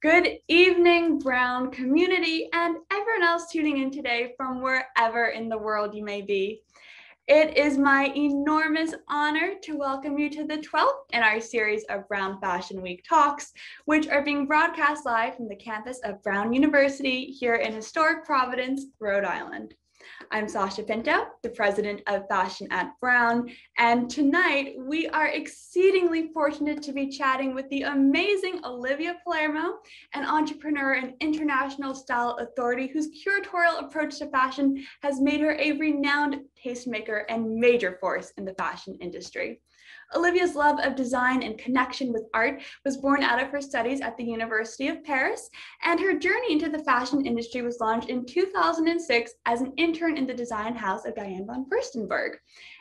Good evening, Brown community, and everyone else tuning in today from wherever in the world you may be. It is my enormous honor to welcome you to the 12th in our series of Brown Fashion Week talks, which are being broadcast live from the campus of Brown University here in historic Providence, Rhode Island. I'm Sasha Pinto, the president of Fashion at Brown, and tonight we are exceedingly fortunate to be chatting with the amazing Olivia Palermo, an entrepreneur and international style authority whose curatorial approach to fashion has made her a renowned tastemaker and major force in the fashion industry. Olivia's love of design and connection with art was born out of her studies at the University of Paris, and her journey into the fashion industry was launched in 2006 as an intern in the design house of Diane von Furstenberg.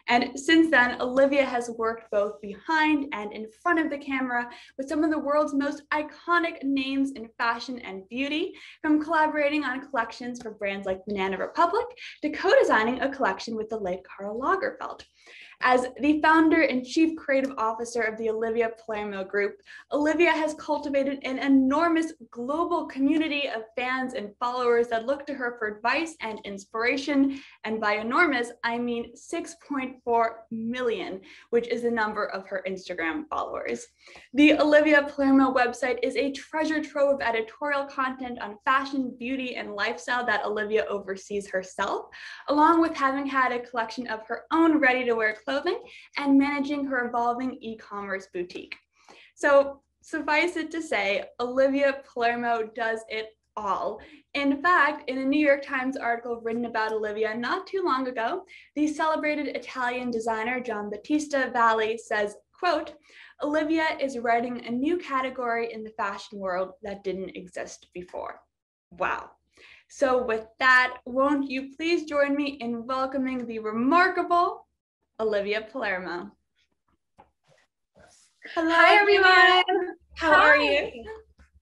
And since then, Olivia has worked both behind and in front of the camera with some of the world's most iconic names in fashion and beauty, from collaborating on collections for brands like Banana Republic to co-designing a collection with the late Karl Lagerfeld. As the founder and chief creative officer of the Olivia Palermo Group, Olivia has cultivated an enormous global community of fans and followers that look to her for advice and inspiration. And by enormous, I mean 6.4 million, which is the number of her Instagram followers. The Olivia Palermo website is a treasure trove of editorial content on fashion, beauty, and lifestyle that Olivia oversees herself, along with having had a collection of her own ready to wear clothing and managing her evolving e-commerce boutique. So suffice it to say, Olivia Palermo does it all. In fact, in a New York Times article written about Olivia not too long ago, the celebrated Italian designer Giambattista Valli says, quote, Olivia is writing a new category in the fashion world that didn't exist before. Wow. So with that, won't you please join me in welcoming the remarkable Olivia Palermo. Hello, Hi, everyone. How Hi. are you?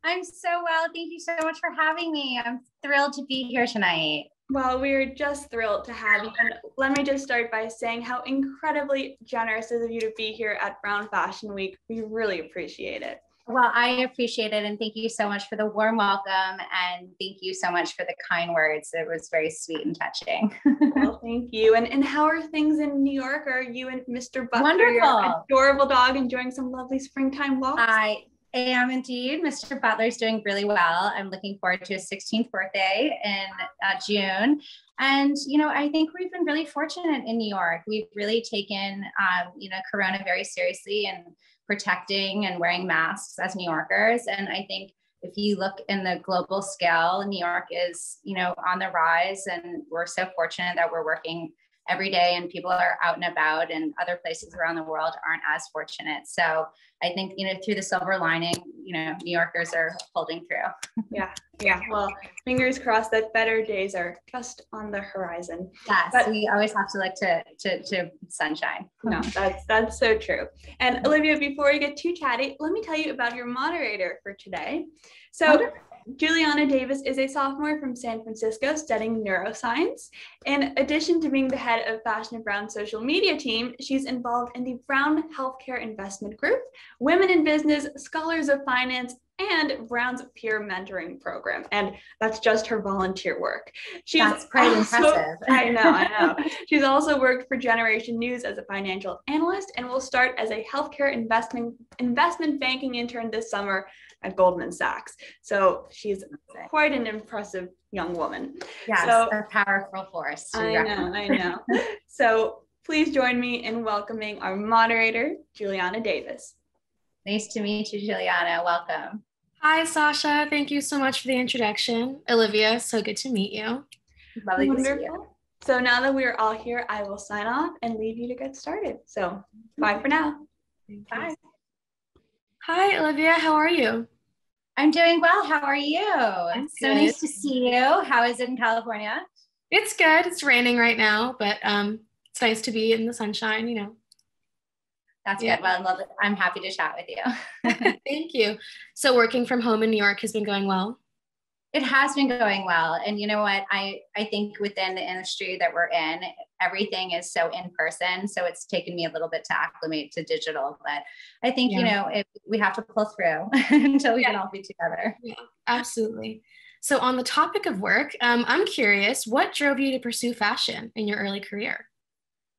I'm so well. Thank you so much for having me. I'm thrilled to be here tonight. Well, we are just thrilled to have you. And let me just start by saying how incredibly generous of you to be here at Brown Fashion Week. We really appreciate it. Well, I appreciate it. And thank you so much for the warm welcome. And thank you so much for the kind words. It was very sweet and touching. well, thank you. And, and how are things in New York? Are you and Mr. Butler, Wonderful. your adorable dog, enjoying some lovely springtime walks? I am indeed. Mr. Butler's doing really well. I'm looking forward to his 16th birthday in uh, June. And, you know, I think we've been really fortunate in New York. We've really taken, um, you know, Corona very seriously and protecting and wearing masks as New Yorkers. And I think if you look in the global scale, New York is, you know, on the rise. And we're so fortunate that we're working every day and people are out and about and other places around the world aren't as fortunate. So I think, you know, through the silver lining, you know, New Yorkers are holding through. yeah. Yeah. Well, fingers crossed that better days are just on the horizon. Yes. But we always have to look to, to, to sunshine. No, that's, that's so true. And Olivia, before we get too chatty, let me tell you about your moderator for today. So Wonderful. Julianna Davis is a sophomore from San Francisco studying neuroscience. In addition to being the head of Fashion and Brown social media team, she's involved in the Brown Healthcare Investment Group, Women in Business, Scholars of Finance, and Brown's peer mentoring program. And that's just her volunteer work. She's that's quite also, impressive. I know, I know. She's also worked for Generation News as a financial analyst and will start as a healthcare investment investment banking intern this summer at Goldman Sachs. So she's quite an impressive young woman. Yes, so, a powerful force. I know, I know. so please join me in welcoming our moderator, Julianna Davis. Nice to meet you, Julianna. Welcome. Hi, Sasha. Thank you so much for the introduction. Olivia, so good to meet you. Lovely Wonderful. to see you. So now that we are all here, I will sign off and leave you to get started. So bye for now. Bye. Hi, Olivia. How are you? I'm doing well. How are you? I'm so good. nice to see you. How is it in California? It's good. It's raining right now, but um, it's nice to be in the sunshine, you know. That's yeah. good. Well, I love it. I'm happy to chat with you. Thank you. So, working from home in New York has been going well. It has been going well. And you know what? I, I think within the industry that we're in, everything is so in person. So it's taken me a little bit to acclimate to digital. But I think, yeah. you know, if we have to pull through until we yeah. can all be together. Yeah, absolutely. So, on the topic of work, um, I'm curious what drove you to pursue fashion in your early career?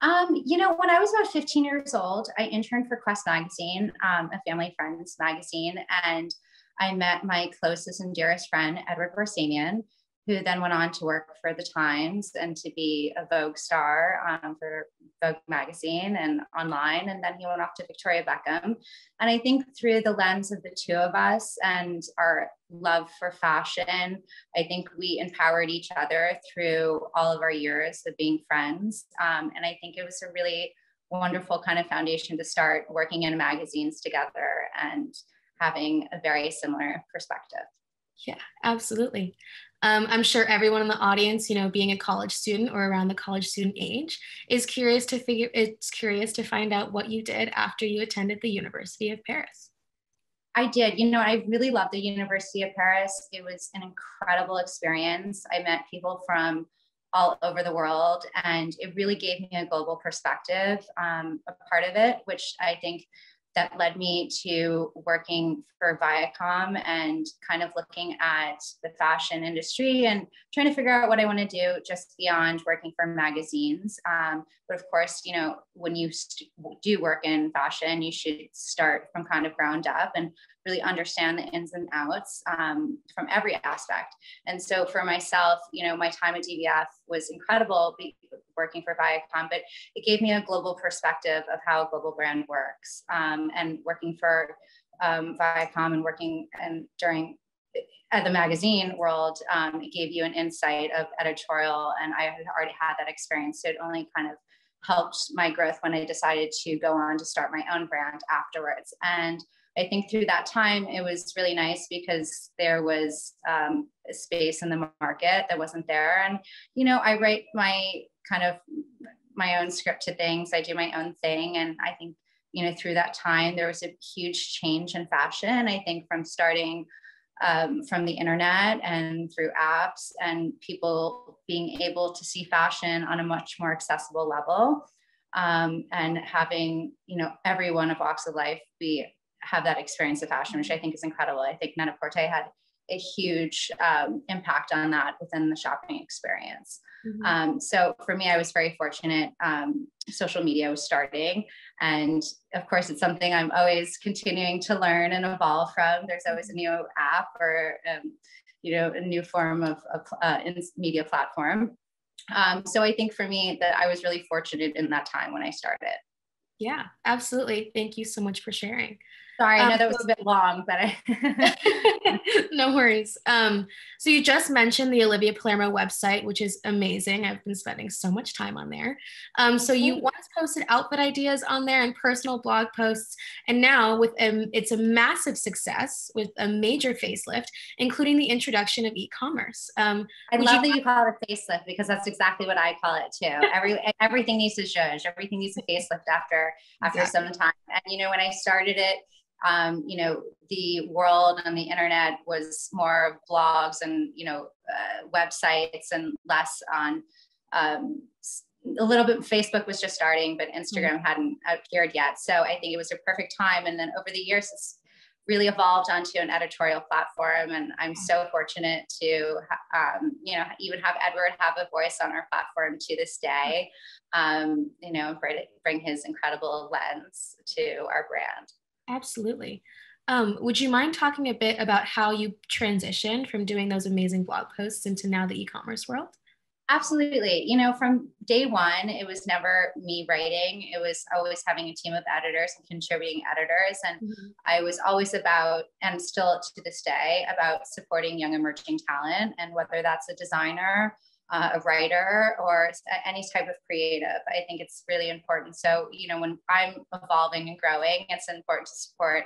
Um, you know, when I was about 15 years old, I interned for Quest Magazine, um, a family friends magazine, and I met my closest and dearest friend, Edward Barsamian, who then went on to work for the Times and to be a Vogue star um, for Vogue magazine and online. And then he went off to Victoria Beckham. And I think through the lens of the two of us and our love for fashion, I think we empowered each other through all of our years of being friends. Um, and I think it was a really wonderful kind of foundation to start working in magazines together and having a very similar perspective. Yeah, absolutely. Um, I'm sure everyone in the audience, you know, being a college student or around the college student age, is curious to figure. It's curious to find out what you did after you attended the University of Paris. I did. You know, I really loved the University of Paris. It was an incredible experience. I met people from all over the world, and it really gave me a global perspective. Um, a part of it, which I think that led me to working for Viacom and kind of looking at the fashion industry and trying to figure out what I want to do just beyond working for magazines. Um, but of course, you know, when you do work in fashion, you should start from kind of ground up and really understand the ins and outs um, from every aspect. And so for myself, you know, my time at DVF was incredible working for Viacom, but it gave me a global perspective of how a global brand works. Um, and working for um, Viacom and working and during at the magazine world, um, it gave you an insight of editorial, and I had already had that experience. So it only kind of helped my growth when I decided to go on to start my own brand afterwards. And I think through that time, it was really nice because there was um, a space in the market that wasn't there. And, you know, I write my kind of my own scripted things, I do my own thing. And I think, you know, through that time, there was a huge change in fashion. I think from starting um, from the internet and through apps and people being able to see fashion on a much more accessible level um, and having you know everyone of walks of life be have that experience of fashion, which I think is incredible. I think Net-a-Porter had a huge um, impact on that within the shopping experience. Mm-hmm. Um, so for me, I was very fortunate. Um, social media was starting, and of course, it's something I'm always continuing to learn and evolve from. There's always a new app or um, you know a new form of, of uh, media platform. Um, so I think for me that I was really fortunate in that time when I started. Yeah, absolutely. Thank you so much for sharing. Sorry, I know um, that was a bit long, but I no worries. Um, so you just mentioned the Olivia Palermo website, which is amazing. I've been spending so much time on there. Um, so you once posted outfit ideas on there and personal blog posts, and now with um, it's a massive success with a major facelift, including the introduction of e-commerce. Um, I love you- that you call it a facelift because that's exactly what I call it too. Every everything needs to judge. Everything needs a facelift after after exactly. some time. And you know, when I started it um, you know, the world on the internet was more blogs and, you know, uh, websites and less on um, a little bit. Facebook was just starting, but Instagram mm-hmm. hadn't appeared yet. So I think it was a perfect time. And then over the years, it's really evolved onto an editorial platform. And I'm so fortunate to, um, you know, even have Edward have a voice on our platform to this day, um, you know, bring his incredible lens to our brand. Absolutely. Um, would you mind talking a bit about how you transitioned from doing those amazing blog posts into now the e-commerce world? Absolutely. You know, from day one, it was never me writing. It was always having a team of editors and contributing editors. And mm-hmm. I was always about, and still to this day, about supporting young emerging talent. And whether that's a designer, uh, a writer or any type of creative. I think it's really important. So, you know, when I'm evolving and growing, it's important to support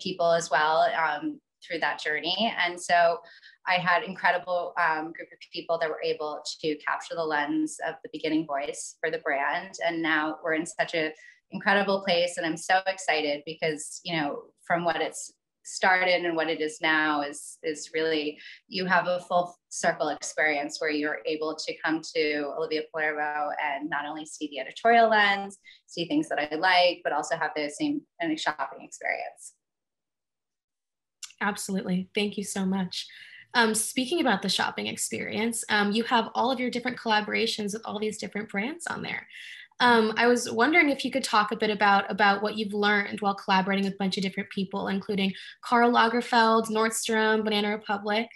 people as well um, through that journey. And so I had incredible um, group of people that were able to capture the lens of the beginning voice for the brand. And now we're in such a incredible place and I'm so excited because, you know, from what it's started and what it is now is is really you have a full circle experience where you're able to come to Olivia Palermo and not only see the editorial lens, see things that I like, but also have the same shopping experience. Absolutely. Thank you so much. Um, speaking about the shopping experience, um, you have all of your different collaborations with all these different brands on there. Um, I was wondering if you could talk a bit about about what you've learned while collaborating with a bunch of different people, including Karl Lagerfeld, Nordstrom, Banana Republic.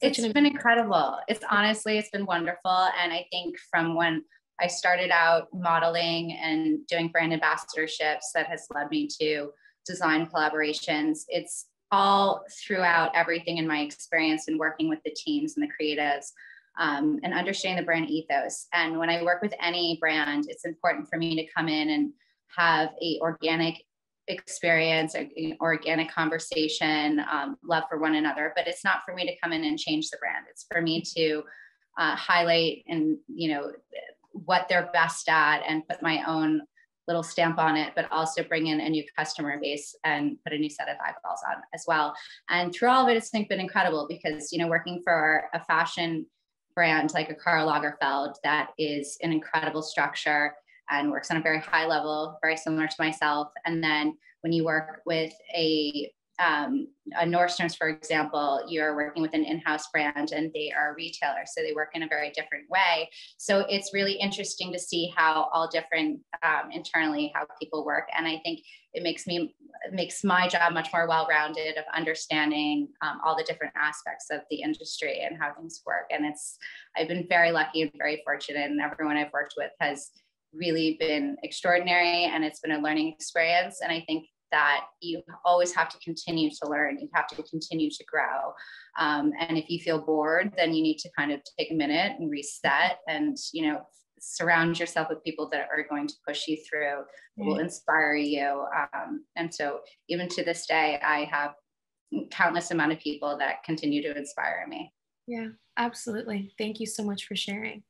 It's been incredible. It's honestly, it's been wonderful. And I think from when I started out modeling and doing brand ambassadorships, that has led me to design collaborations. It's all throughout everything in my experience in working with the teams and the creatives um, and understanding the brand ethos. And when I work with any brand, it's important for me to come in and have a organic experience, an organic conversation, um, love for one another. But it's not for me to come in and change the brand. It's for me to uh, highlight and you know what they're best at and put my own little stamp on it, but also bring in a new customer base and put a new set of eyeballs on as well. And through all of it, it's been incredible because you know working for a fashion brand like a Karl Lagerfeld that is an incredible structure and works on a very high level, very similar to myself. And then when you work with a um, a Nordstrom's, for example, you're working with an in-house brand and they are a retailer, so they work in a very different way. So it's really interesting to see how all different um, internally how people work, and I think it makes me makes my job much more well-rounded of understanding um, all the different aspects of the industry and how things work. And it's I've been very lucky and very fortunate, and everyone I've worked with has really been extraordinary, and it's been a learning experience. And I think that you always have to continue to learn. You have to continue to grow. Um, and if you feel bored, then you need to kind of take a minute and reset and, you know, surround yourself with people that are going to push you through, will inspire you. Um, and so even to this day, I have countless amount of people that continue to inspire me. Yeah, absolutely. Thank you so much for sharing.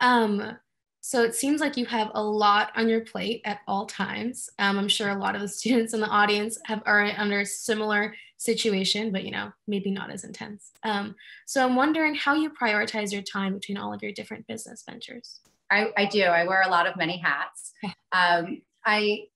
Um, so it seems like you have a lot on your plate at all times. Um, I'm sure a lot of the students in the audience have are under a similar situation, but you know, maybe not as intense. Um, so I'm wondering how you prioritize your time between all of your different business ventures. I, I do. I wear a lot of many hats. Um, I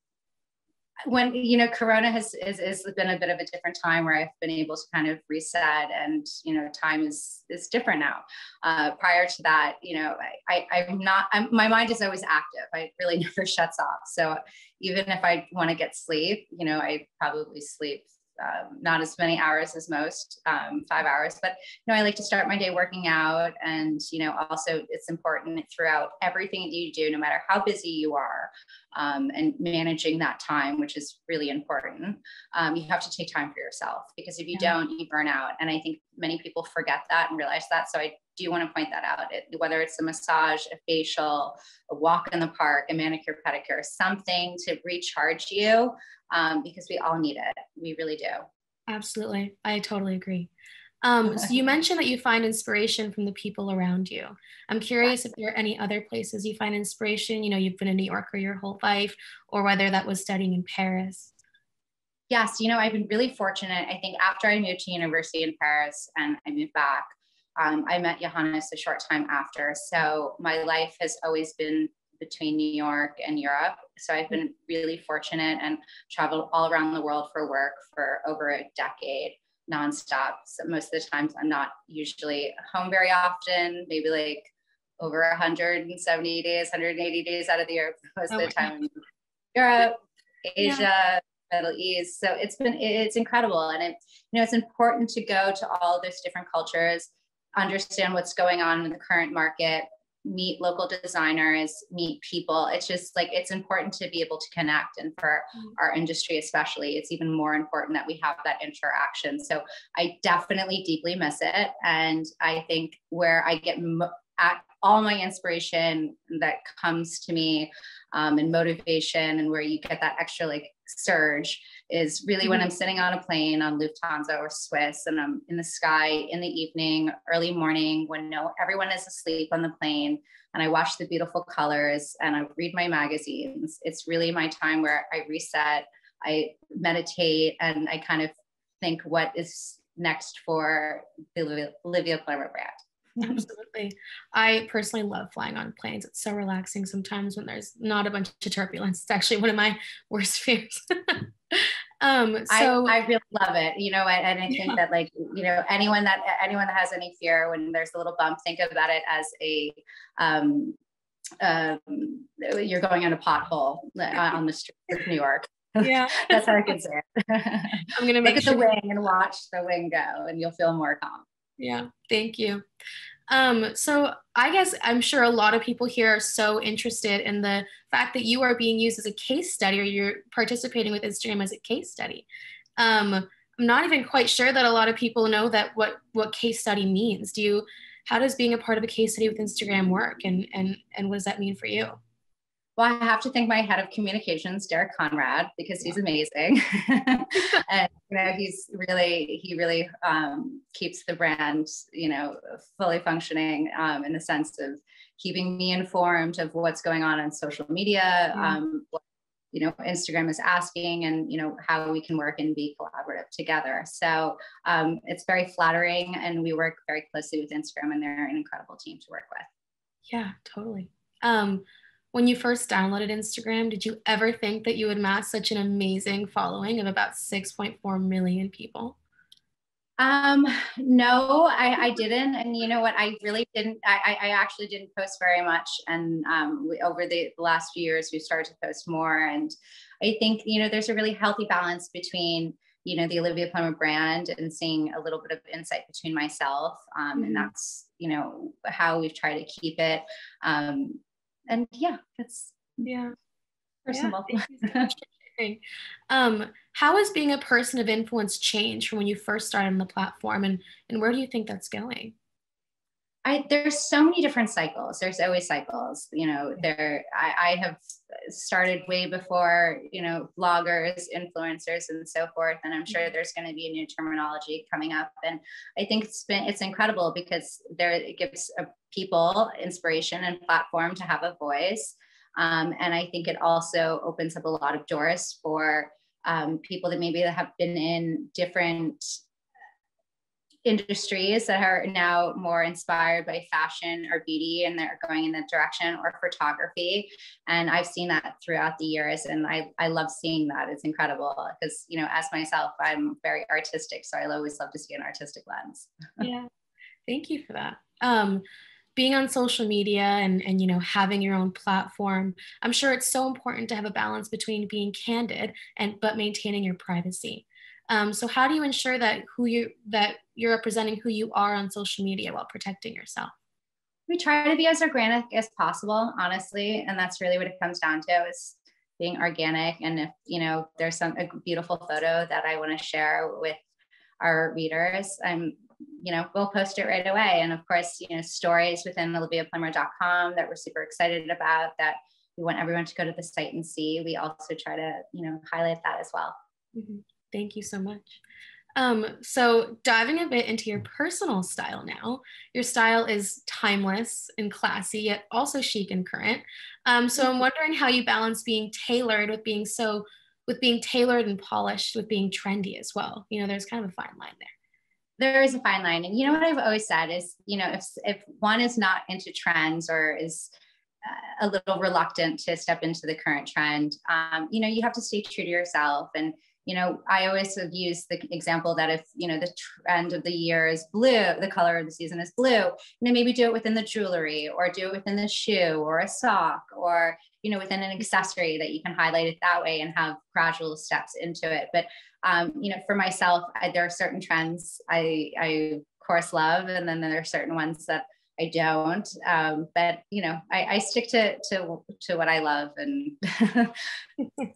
when you know corona has is, is been a bit of a different time where i've been able to kind of reset and you know time is is different now uh, prior to that you know i, I am not I'm, my mind is always active i really never shuts off so even if i want to get sleep you know i probably sleep um, not as many hours as most, um, five hours, but you know, I like to start my day working out. And, you know, also it's important throughout everything that you do, no matter how busy you are, um, and managing that time, which is really important. Um, you have to take time for yourself because if you yeah. don't, you burn out. And I think many people forget that and realize that. So I do you want to point that out. It, whether it's a massage, a facial, a walk in the park, a manicure, pedicure, something to recharge you um, because we all need it. We really do. Absolutely. I totally agree. Um, so you mentioned that you find inspiration from the people around you. I'm curious if there are any other places you find inspiration. You know, you've been a New Yorker your whole life, or whether that was studying in Paris. Yes, you know, I've been really fortunate. I think after I moved to university in Paris and I moved back, um, I met Johannes a short time after. So my life has always been between New York and Europe. So I've been really fortunate and traveled all around the world for work for over a decade nonstop. So most of the times I'm not usually home very often, maybe like over 170 days, 180 days out of the year, most oh of the time Europe, Asia, yeah. Middle East. So it's been, it's incredible. And it, you know, it's important to go to all those different cultures, understand what's going on in the current market, meet local designers, meet people. It's just like it's important to be able to connect. And for mm-hmm. our industry, especially, it's even more important that we have that interaction. So I definitely deeply miss it. And I think where I get mo- at all my inspiration that comes to me um, and motivation and where you get that extra like surge is really when mm-hmm. I'm sitting on a plane on Lufthansa or Swiss and I'm in the sky in the evening, early morning when no everyone is asleep on the plane and I watch the beautiful colors and I read my magazines. It's really my time where I reset, I meditate and I kind of think what is next for the Olivia Palermo brand. Absolutely. I personally love flying on planes. It's so relaxing sometimes when there's not a bunch of turbulence. It's actually one of my worst fears. um, so I, I, really love it, you know, and, and I think yeah. that like, you know, anyone that anyone that has any fear when there's a little bump, think about it as a um, um, you're going on a pothole uh, on the street of New York. Yeah, that's how I can say it. I'm gonna make look at the wing and watch the wing go, and you'll feel more calm. Yeah, thank you. Um, so I guess I'm sure a lot of people here are so interested in the fact that you are being used as a case study or you're participating with Instagram as a case study. Um, I'm not even quite sure that a lot of people know that what what case study means. Do you how does being a part of a case study with Instagram work and and and what does that mean for you? Well, I have to thank my head of communications, Derek Conrad, because he's amazing. and you know, he's really he really um, keeps the brand, you know, fully functioning um, in the sense of keeping me informed of what's going on on social media, um, what you know instagram is asking and you know how we can work and be collaborative together. So um, it's very flattering and we work very closely with instagram and they're an incredible team to work with. Yeah totally. Um, when you first downloaded Instagram, did you ever think that you would amass such an amazing following of about 6.4 million people? Um, no, I, I didn't. And you know what? I really didn't. I, I actually didn't post very much. And um, we, over the last few years, we started to post more. And I think, you know, there's a really healthy balance between, you know, the Olivia Palermo brand and seeing a little bit of insight between myself. Um, mm-hmm. And that's, you know, how we've tried to keep it. Um, and yeah, that's yeah personal. Yeah, um, how has being a person of influence changed from when you first started on the platform, and and where do you think that's going? I, there's so many different cycles. There's always cycles. You know, there I, I have started way before you know bloggers, influencers, and so forth. And I'm sure there's going to be a new terminology coming up. And I think it's been it's incredible because there it gives a, people inspiration and platform to have a voice. Um, and I think it also opens up a lot of doors for um, people that maybe have been in different industries that are now more inspired by fashion or beauty and they're going in that direction or photography. And i've seen that throughout the years and i, I love seeing that. It's incredible because you know as myself i'm very artistic so i always love to see an artistic lens. Yeah. Thank you for that. Um, being on social media and and you know having your own platform i'm sure it's so important to have a balance between being candid and but maintaining your privacy um, so how do you ensure that who you that you're representing who you are on social media while protecting yourself? We try to be as organic as possible, honestly, and that's really what it comes down to is being organic. And if you know there's some a beautiful photo that I want to share with our readers, I'm you know we'll post it right away. And of course, you know stories within oliviapalermo.com that we're super excited about that we want everyone to go to the site and see. We also try to you know highlight that as well. Mm-hmm. Thank you so much. Um, so diving a bit into your personal style now, your style is timeless and classy, yet also chic and current. Um, so I'm wondering how you balance being tailored with being so, with being tailored and polished with being trendy as well. You know, there's kind of a fine line there there is a fine line and you know what i've always said is you know if if one is not into trends or is uh, a little reluctant to step into the current trend um, you know you have to stay true to yourself and you know, I always have used the example that if, you know, the trend of the year is blue, the color of the season is blue, you know, maybe do it within the jewelry or do it within the shoe or a sock or, you know, within an accessory that you can highlight it that way and have gradual steps into it. But, um, you know, for myself, I, there are certain trends I, I of course love, and then there are certain ones that I don't. Um, but you know, I, I stick to to to what I love, and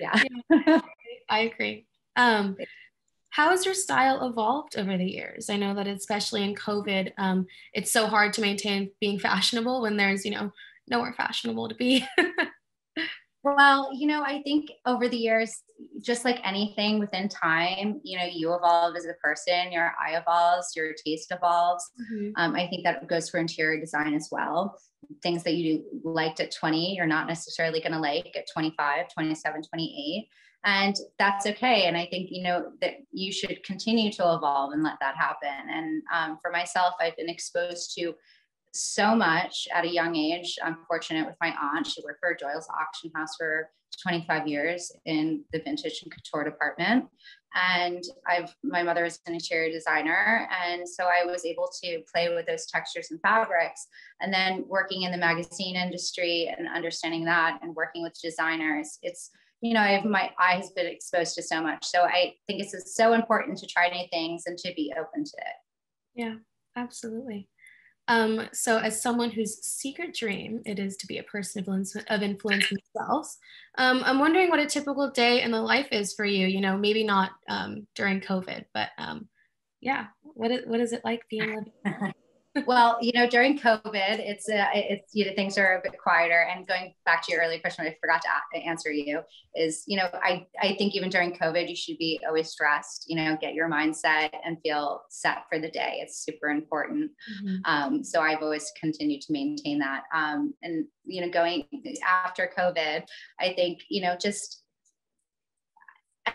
yeah. yeah. I agree. Um, how has your style evolved over the years? I know that especially in COVID, um, it's so hard to maintain being fashionable when there's, you know, nowhere fashionable to be. well, you know, I think over the years, just like anything within time, you know, you evolve as a person, your eye evolves, your taste evolves. Mm-hmm. Um, I think that goes for interior design as well. Things that you liked at 20, you're not necessarily going to like at 25, 27, 28 and that's okay. And i think you know that you should continue to evolve and let that happen. And um, for myself i've been exposed to so much at a young age. I'm fortunate with my aunt. She worked for doyle's auction house for 25 years in the vintage and couture department. And i've my mother is an interior designer. And so i was able to play with those textures and fabrics and then working in the magazine industry and understanding that and working with designers it's you know, I have my eyes been exposed to so much. So I think it's so important to try new things and to be open to it. Yeah, absolutely. Um, so as someone whose secret dream it is to be a person of influence, of influence themselves, um, I'm wondering what a typical day in the life is for you. You know, maybe not um, during COVID, but um, yeah, what is, what is it like being well, you know, during COVID, it's uh, it's you know things are a bit quieter. And going back to your earlier question, I forgot to answer you is you know I I think even during COVID, you should be always stressed. You know, get your mindset and feel set for the day. It's super important. Mm-hmm. Um, so I've always continued to maintain that. Um, and you know, going after COVID, I think you know just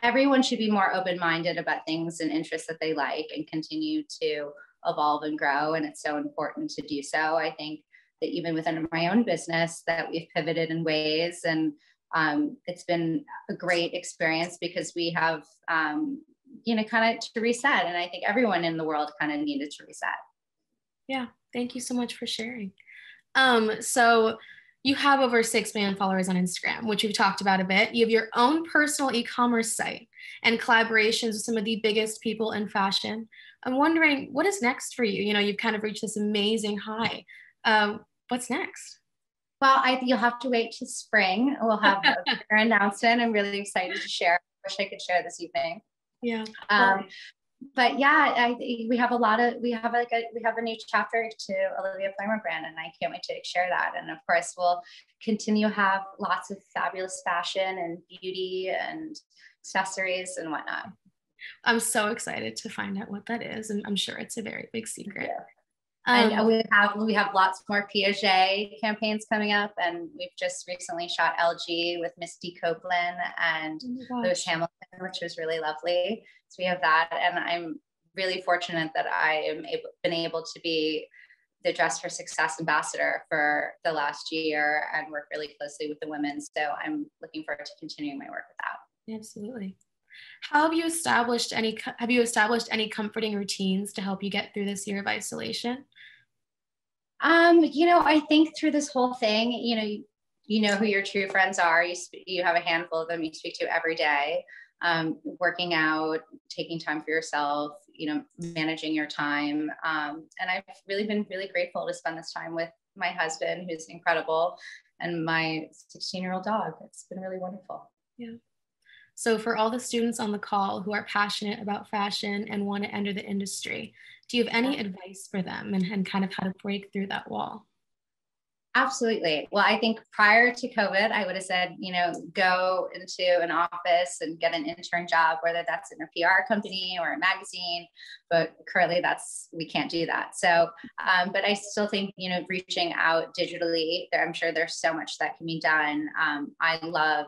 everyone should be more open minded about things and interests that they like and continue to evolve and grow and it's so important to do so. I think that even within my own business that we've pivoted in ways and um, it's been a great experience because we have um, you know kind of to reset and i think everyone in the world kind of needed to reset. Yeah thank you so much for sharing. Um, so you have over 6 million followers on instagram which we've talked about a bit. You have your own personal e-commerce site and collaborations with some of the biggest people in fashion I'm wondering what is next for you? You know, you've kind of reached this amazing high. Um, what's next? Well, I you'll have to wait to spring. We'll have a announcement. I'm really excited to share. I wish I could share this evening. Yeah. Um, but yeah, I, we have a lot of we have like a we have a new chapter to Olivia brand, and I can't wait to share that. And of course, we'll continue to have lots of fabulous fashion and beauty and accessories and whatnot. I'm so excited to find out what that is, and I'm sure it's a very big secret. Yeah. Um, and we have we have lots more Piaget campaigns coming up, and we've just recently shot LG with Misty Copeland and oh Lewis Hamilton, which was really lovely. So we have that, and I'm really fortunate that I am able been able to be the Dress for Success ambassador for the last year and work really closely with the women. So I'm looking forward to continuing my work with that. Absolutely. How have you established any have you established any comforting routines to help you get through this year of isolation? Um, you know, I think through this whole thing, you know, you, you know who your true friends are. You sp- you have a handful of them you speak to every day. Um, working out, taking time for yourself, you know, managing your time. Um, and I've really been really grateful to spend this time with my husband, who's incredible, and my 16 year old dog. It's been really wonderful. Yeah. So, for all the students on the call who are passionate about fashion and want to enter the industry, do you have any advice for them and, and kind of how to break through that wall? Absolutely. Well, I think prior to COVID, I would have said, you know, go into an office and get an intern job, whether that's in a PR company or a magazine. But currently, that's we can't do that. So, um, but I still think, you know, reaching out digitally, I'm sure there's so much that can be done. Um, I love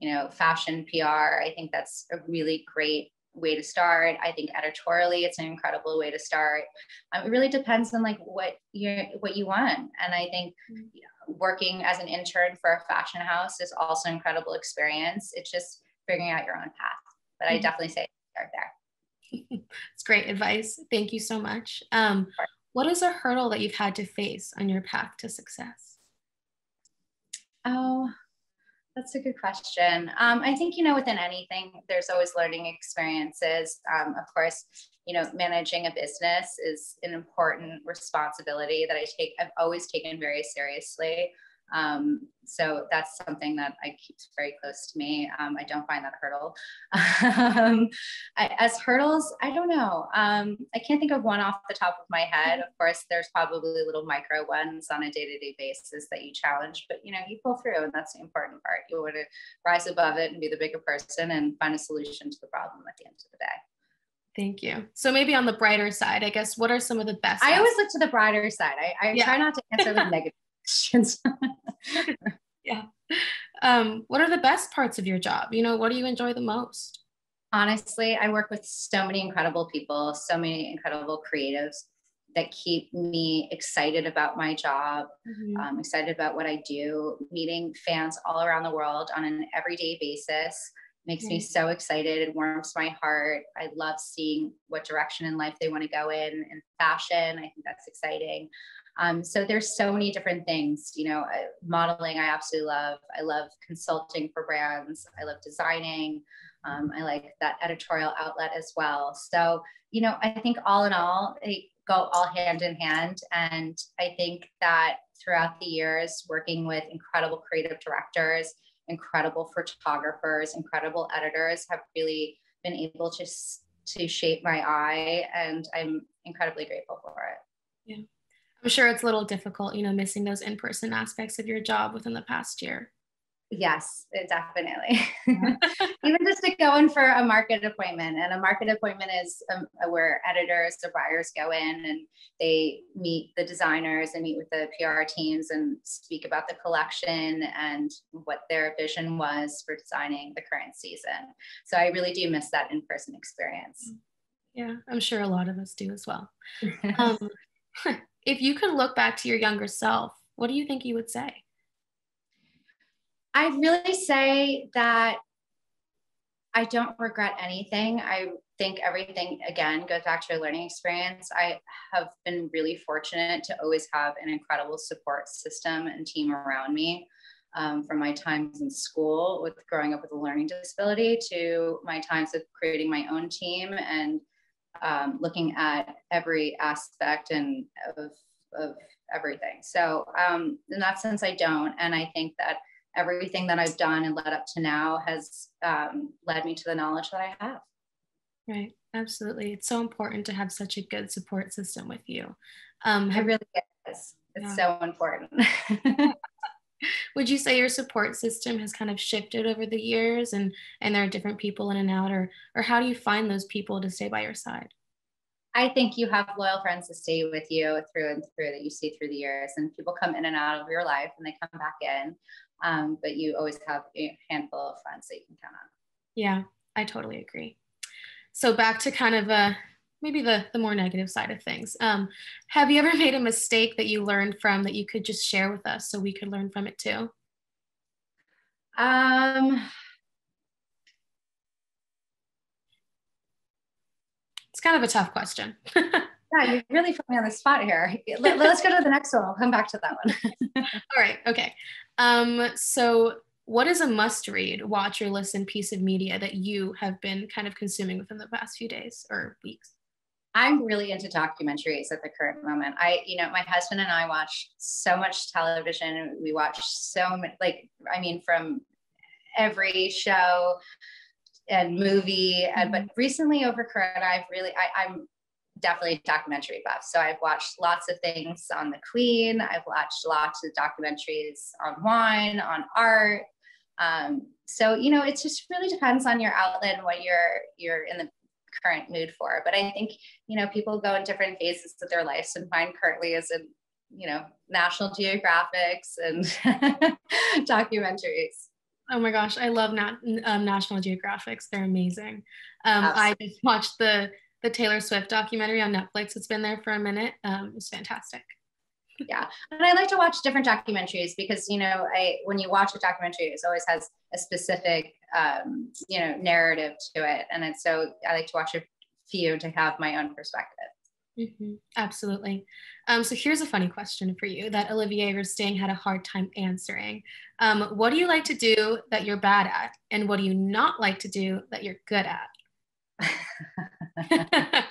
you know, fashion PR. I think that's a really great way to start. I think editorially, it's an incredible way to start. Um, it really depends on like what you what you want, and I think mm-hmm. working as an intern for a fashion house is also an incredible experience. It's just figuring out your own path. But mm-hmm. I definitely say start there. it's great advice. Thank you so much. Um, what is a hurdle that you've had to face on your path to success? Oh, that's a good question. Um, I think, you know, within anything, there's always learning experiences. Um, of course, you know, managing a business is an important responsibility that I take, I've always taken very seriously. Um, so that's something that I keep very close to me. Um, I don't find that a hurdle. um, I, as hurdles, I don't know. Um, I can't think of one off the top of my head. Of course, there's probably little micro ones on a day-to-day basis that you challenge, but you know, you pull through, and that's the important part. You want to rise above it and be the bigger person and find a solution to the problem at the end of the day. Thank you. So maybe on the brighter side, I guess, what are some of the best? I always look to the brighter side. I, I yeah. try not to answer the negative questions. yeah. um, what are the best parts of your job? You know, what do you enjoy the most? Honestly, I work with so many incredible people, so many incredible creatives that keep me excited about my job, mm-hmm. um, excited about what I do. Meeting fans all around the world on an everyday basis makes mm-hmm. me so excited. It warms my heart. I love seeing what direction in life they want to go in in fashion. I think that's exciting. Um, so there's so many different things, you know, modeling, I absolutely love. I love consulting for brands. I love designing. Um, I like that editorial outlet as well. So, you know, I think all in all, they go all hand in hand. And I think that throughout the years, working with incredible creative directors, incredible photographers, incredible editors have really been able to, to shape my eye. And I'm incredibly grateful for it. Yeah. I'm sure it's a little difficult, you know, missing those in person aspects of your job within the past year. Yes, definitely. Even just to go in for a market appointment, and a market appointment is um, where editors or buyers go in and they meet the designers and meet with the PR teams and speak about the collection and what their vision was for designing the current season. So I really do miss that in person experience. Yeah, I'm sure a lot of us do as well. Um, if you could look back to your younger self, what do you think you would say? I'd really say that I don't regret anything. I think everything, again, goes back to a learning experience. I have been really fortunate to always have an incredible support system and team around me. Um, from my times in school with growing up with a learning disability to my times of creating my own team and um, looking at every aspect and of, of everything. So um, in that sense, I don't. And I think that everything that I've done and led up to now has um, led me to the knowledge that I have. Right. Absolutely. It's so important to have such a good support system with you. Um, it really is. It's yeah. so important. Would you say your support system has kind of shifted over the years and and there are different people in and out or or how do you find those people to stay by your side? I think you have loyal friends to stay with you through and through that you see through the years and people come in and out of your life and they come back in. Um, but you always have a handful of friends that you can count on. Yeah, I totally agree. So back to kind of uh, maybe the, the more negative side of things. Um, have you ever made a mistake that you learned from that you could just share with us so we could learn from it too? Um, it's kind of a tough question. yeah, you really put me on the spot here. Let, us go to the next one. I'll come back to that one. All right. Okay. Um, so what is a must read, watch, or listen piece of media that you have been kind of consuming within the past few days or weeks? I'm really into documentaries at the current moment. I, you know, my husband and I watch so much television. We watch so much, like, I mean, from every show and movie. And, but mm-hmm. recently over Corona, I've really, I, I'm definitely a documentary buff. So I've watched lots of things on the Queen. I've watched lots of documentaries on wine, on art. Um, so you know, it just really depends on your outlet and what you're you're in the current mood for. But I think you know people go in different phases of their lives, and mine currently is in you know National Geographics and documentaries. Oh my gosh, I love Nat- um, National Geographics. They're amazing. Um, I just watched the the Taylor Swift documentary on Netflix. It's been there for a minute. Um, it's fantastic. Yeah, and I like to watch different documentaries because you know, I when you watch a documentary, it always has a specific um, you know narrative to it, and it's so I like to watch a few to have my own perspective. Mm-hmm. Absolutely. Um, so here's a funny question for you that Olivier Rousteing had a hard time answering. Um, what do you like to do that you're bad at, and what do you not like to do that you're good at?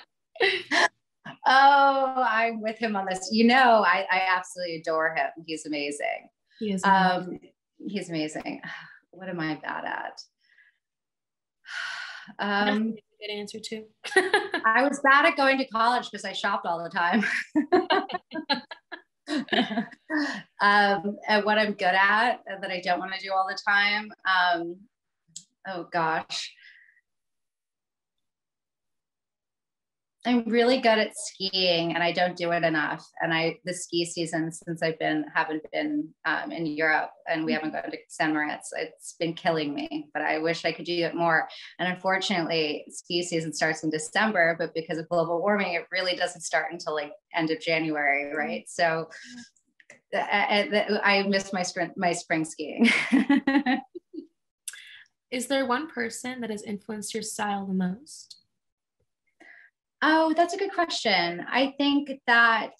oh, I'm with him on this. You know, I, I absolutely adore him. He's amazing. He is amazing. Um, he's amazing. What am I bad at? Um, good answer too. I was bad at going to college because I shopped all the time. um, and what I'm good at that I don't want to do all the time. Um, oh gosh. I'm really good at skiing and I don't do it enough. And I, the ski season since I've been, haven't been um, in Europe and we haven't gone to St. Moritz, it's been killing me, but I wish I could do it more. And unfortunately, ski season starts in December, but because of global warming, it really doesn't start until like end of January, mm-hmm. right? So uh, uh, uh, I, I missed my spring, my spring skiing. Is there one person that has influenced your style the most? Oh, that's a good question. I think that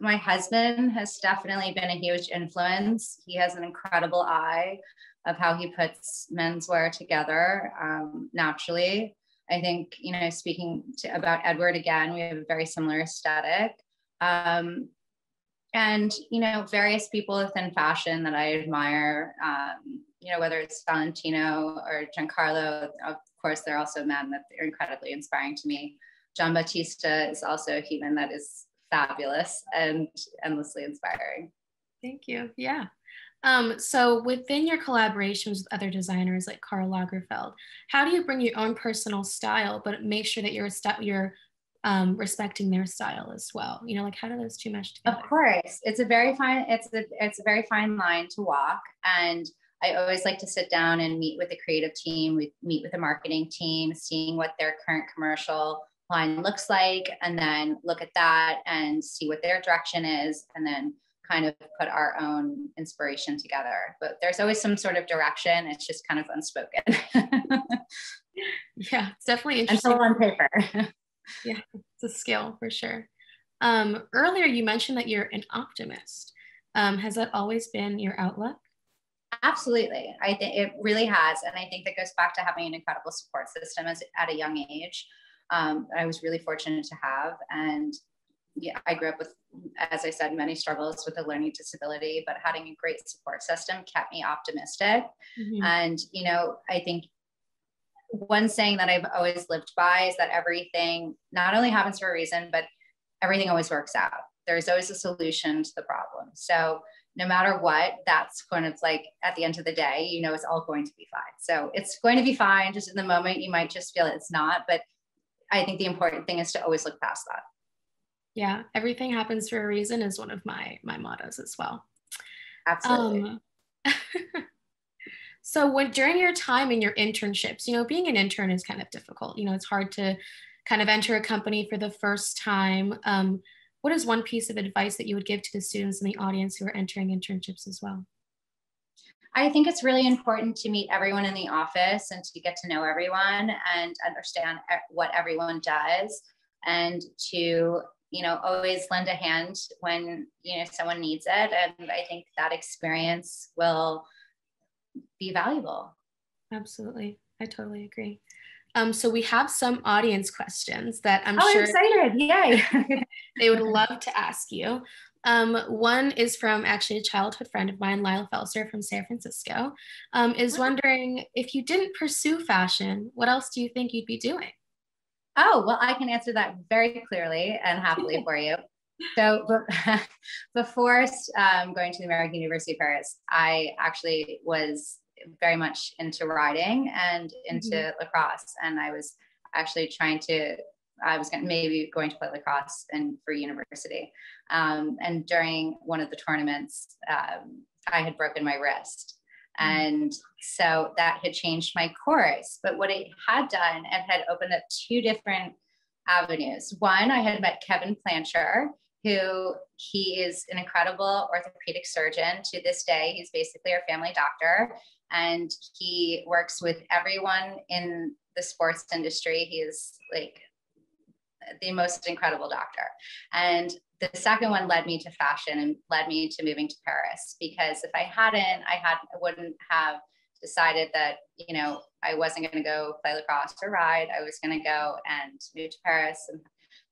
my husband has definitely been a huge influence. He has an incredible eye of how he puts menswear together um, naturally. I think, you know, speaking to, about Edward again, we have a very similar aesthetic. Um, and, you know, various people within fashion that I admire, um, you know, whether it's Valentino or Giancarlo, course, they're also men that are incredibly inspiring to me. Giambattista is also a human that is fabulous and endlessly inspiring. Thank you. Yeah. Um, so within your collaborations with other designers like Karl Lagerfeld, how do you bring your own personal style, but make sure that you're you're um, respecting their style as well? You know, like how do those two mesh together? Of course, it's a very fine it's a it's a very fine line to walk, and I always like to sit down and meet with the creative team, we meet with the marketing team, seeing what their current commercial line looks like, and then look at that and see what their direction is, and then kind of put our own inspiration together. But there's always some sort of direction. It's just kind of unspoken. yeah, it's definitely interesting. Until on paper. yeah, it's a skill for sure. Um, earlier, you mentioned that you're an optimist. Um, has that always been your outlook? Absolutely. I think it really has. And I think that goes back to having an incredible support system as, at a young age. Um, I was really fortunate to have. And yeah, I grew up with, as I said, many struggles with a learning disability, but having a great support system kept me optimistic. Mm-hmm. And, you know, I think one saying that I've always lived by is that everything not only happens for a reason, but everything always works out. There's always a solution to the problem. So, no matter what, that's kind of like at the end of the day, you know, it's all going to be fine. So it's going to be fine. Just in the moment, you might just feel it's not. But I think the important thing is to always look past that. Yeah, everything happens for a reason is one of my my mottos as well. Absolutely. Um, so when during your time in your internships, you know, being an intern is kind of difficult. You know, it's hard to kind of enter a company for the first time. Um, what is one piece of advice that you would give to the students in the audience who are entering internships as well? I think it's really important to meet everyone in the office and to get to know everyone and understand what everyone does and to you know always lend a hand when you know someone needs it. And i think that experience will be valuable. Absolutely. I totally agree um, so we have some audience questions that I'm oh, sure I'm excited. Yay. they would love to ask you. Um, one is from actually a childhood friend of mine, Lila Felser from San Francisco, um, is wondering if you didn't pursue fashion, what else do you think you'd be doing? Oh, well, I can answer that very clearly and happily for you. So before um, going to the American University of Paris, I actually was very much into riding and into mm-hmm. lacrosse. And I was actually trying to, I was maybe going to play lacrosse and for university. Um, and during one of the tournaments, um, I had broken my wrist. Mm-hmm. And so that had changed my course. But what it had done, it had opened up two different avenues. One, I had met Kevin Plancher, who he is an incredible orthopedic surgeon to this day. He's basically our family doctor and he works with everyone in the sports industry. He is like the most incredible doctor. And the second one led me to fashion and led me to moving to Paris because if I hadn't, I had I wouldn't have decided that you know I wasn't going to go play lacrosse or ride. I was going to go and move to Paris and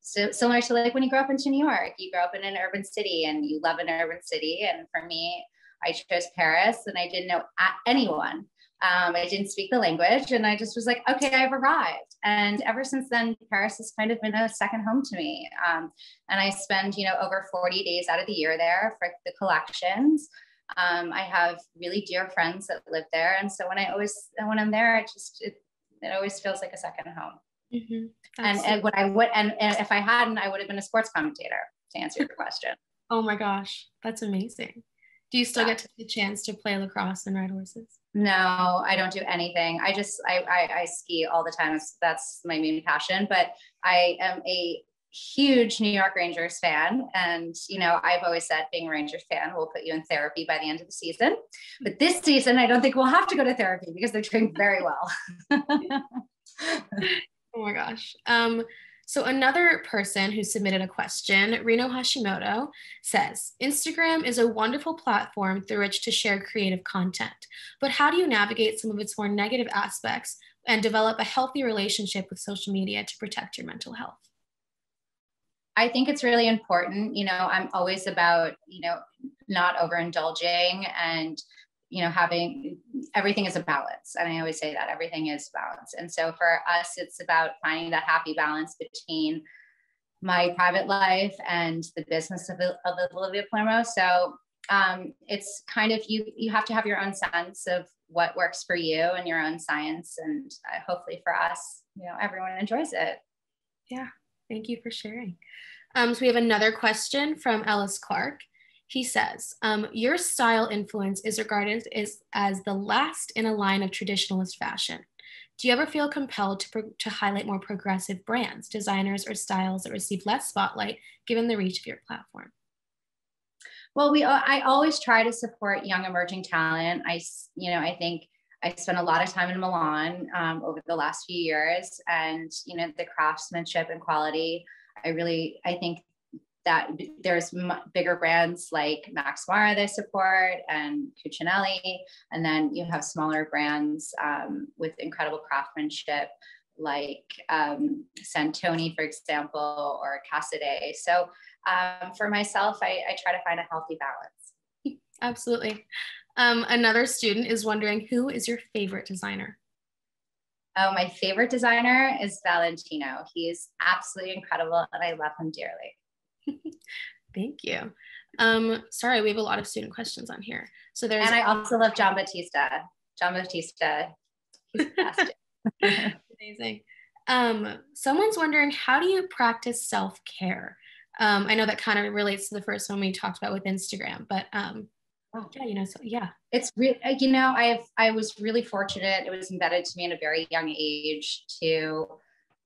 so similar to like when you grow up into New York, you grow up in an urban city and you love an urban city. And for me, I chose Paris and I didn't know anyone. Um, I didn't speak the language and I just was like, okay, I've arrived. And ever since then, Paris has kind of been a second home to me. Um, and I spend, you know, over 40 days out of the year there for the collections. Um, I have really dear friends that live there. And so when I always, when I'm there, it just, it, it always feels like a second home. Mm-hmm. And, and what I would, and, and if I hadn't, I would have been a sports commentator to answer your question. Oh my gosh, that's amazing. Do you still yeah. get the chance to play lacrosse and ride horses? No, I don't do anything. I just I, I, I ski all the time. That's my main passion. But I am a huge New York Rangers fan, and you know I've always said being a Rangers fan will put you in therapy by the end of the season. But this season, I don't think we'll have to go to therapy because they're doing very well. oh my gosh. Um, so another person who submitted a question, Reno Hashimoto, says, Instagram is a wonderful platform through which to share creative content, but how do you navigate some of its more negative aspects and develop a healthy relationship with social media to protect your mental health? I think it's really important. You know, I'm always about, you know, not overindulging and you know having everything is a balance and i always say that everything is balance. And so for us it's about finding that happy balance between my private life and the business of, of olivia palermo so um, it's kind of you you have to have your own sense of what works for you and your own science and uh, hopefully for us you know everyone enjoys it. Yeah thank you for sharing. Um, so we have another question from ellis clark he says, um, Your style influence is regarded as, as the last in a line of traditionalist fashion. Do you ever feel compelled to, pro- to highlight more progressive brands, designers, or styles that receive less spotlight given the reach of your platform? Well, we I always try to support young emerging talent. I, you know, I think I spent a lot of time in Milan um, over the last few years, and you know, the craftsmanship and quality. I really, I think that there's m- bigger brands like Max Mara they support and Cucinelli, and then you have smaller brands um, with incredible craftsmanship like um, Santoni, for example, or Cassidy. So um, for myself, I, I, try to find a healthy balance. Absolutely. Um, another student is wondering who is your favorite designer? Oh, my favorite designer is Valentino. He's absolutely incredible and I love him dearly. Thank you. Um, sorry, we have a lot of student questions on here. So there's and I also love Giambattista. John Batista, he's Amazing. Um, someone's wondering how do you practice self care? Um, I know that kind of relates to the first one we talked about with Instagram, but um, oh. yeah, you know, so yeah, it's really you know I have I was really fortunate. It was embedded to me in a very young age to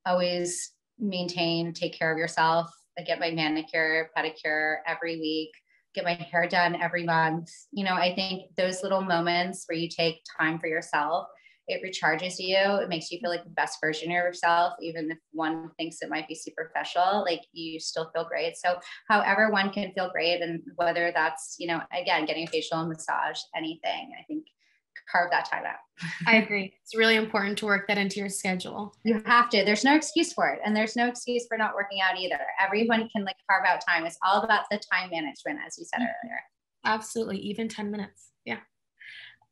always maintain, take care of yourself I get my manicure, pedicure every week, get my hair done every month. You know, I think those little moments where you take time for yourself, it recharges you. It makes you feel like the best version of yourself, even if one thinks it might be superficial, like you still feel great. So, however, one can feel great, and whether that's, you know, again, getting a facial massage, anything, I think carve that time out. I agree. It's really important to work that into your schedule. You have to. There's no excuse for it. And there's no excuse for not working out either. Everyone can like carve out time. It's all about the time management, as you said mm-hmm. earlier. Absolutely. Even 10 minutes. Yeah.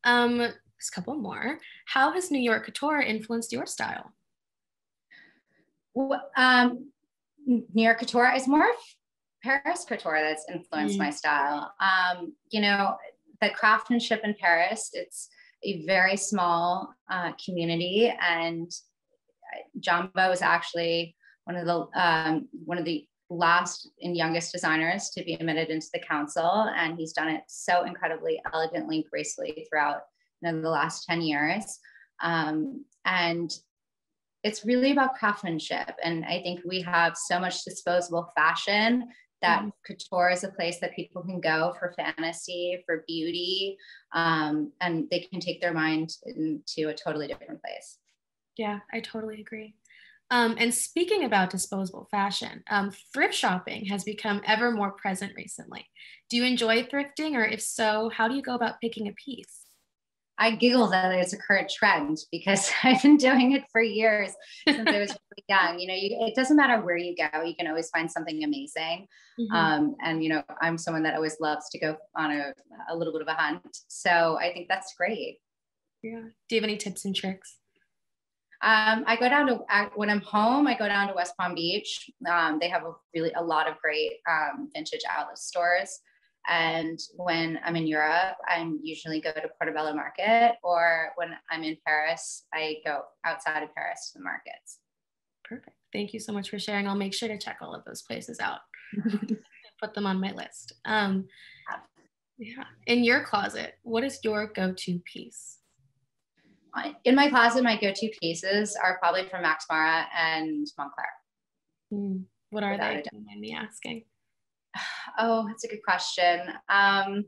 Um, just a couple more. How has New York Couture influenced your style? Well, um, New York Couture is more Paris Couture that's influenced mm. my style. Um, you know, the craftsmanship in Paris, it's a very small uh, community, and Jumbo is actually one of the um, one of the last and youngest designers to be admitted into the council, and he's done it so incredibly elegantly, gracefully throughout you know, the last ten years. Um, and it's really about craftsmanship, and I think we have so much disposable fashion that mm-hmm. couture is a place that people can go for fantasy, for beauty, um, and they can take their mind into a totally different place. Yeah, I totally agree. Um, and speaking about disposable fashion, um, thrift shopping has become ever more present recently. Do you enjoy thrifting, or if so, how do you go about picking a piece? I giggle that it's a current trend because I've been doing it for years since I was really young. You know, you, it doesn't matter where you go, you can always find something amazing. Mm-hmm. Um, and, you know, I'm someone that always loves to go on a, a little bit of a hunt. So I think that's great. Yeah. Do you have any tips and tricks? Um, I go down to when I'm home. I go down to West Palm Beach. Um, they have a really a lot of great um, vintage outlet stores. And when I'm in Europe, I usually go to Portobello Market, or when I'm in Paris, I go outside of Paris to the markets. Perfect. Thank you so much for sharing. I'll make sure to check all of those places out. Put them on my list. Um, yeah. In your closet, what is your go-to piece? In my closet, my go-to pieces are probably from Max Mara and Moncler. Mm, what are Without they? Don't mind me asking. Oh, that's a good question. Um,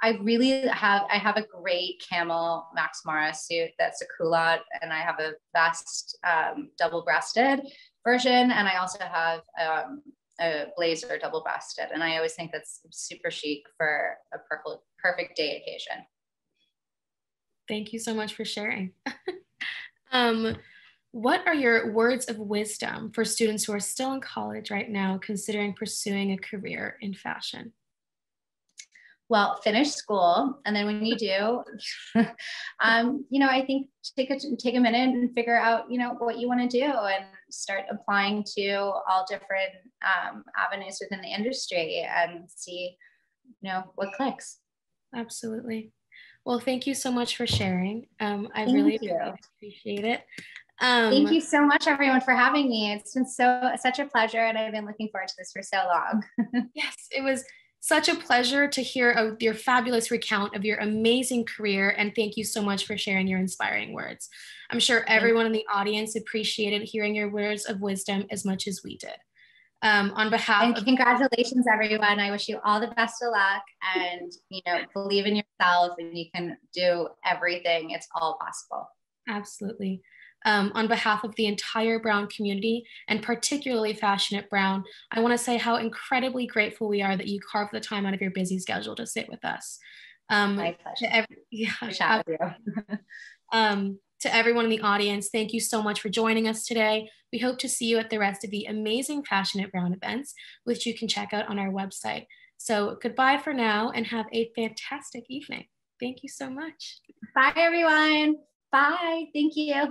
I really have I have a great camel Max Mara suit that's a culotte, and I have a vest um, double-breasted version, and I also have um, a blazer double-breasted, and I always think that's super chic for a perfect perfect day occasion. Thank you so much for sharing. um, what are your words of wisdom for students who are still in college right now, considering pursuing a career in fashion? well finish school and then when you do um, you know i think take a take a minute and figure out you know what you want to do and start applying to all different um, avenues within the industry and see you know what clicks. Absolutely. Well thank you so much for sharing. Um, i thank really, really appreciate it um, thank you so much everyone for having me. It's been so such a pleasure and i've been looking forward to this for so long. Yes it was such a pleasure to hear your fabulous recount of your amazing career, and thank you so much for sharing your inspiring words. I'm sure everyone in the audience appreciated hearing your words of wisdom as much as we did. Um, on behalf and congratulations everyone. I wish you all the best of luck and you know believe in yourself and you can do everything. It's all possible. Absolutely um, on behalf of the entire Brown community and particularly Fashion@Brown, I want to say how incredibly grateful we are that you carved the time out of your busy schedule to sit with us. Um, My pleasure. Every, yeah, um, to everyone in the audience, thank you so much for joining us today. We hope to see you at the rest of the amazing Fashion@Brown events, which you can check out on our website. So goodbye for now and have a fantastic evening. Thank you so much. Bye, everyone. Bye. Thank you.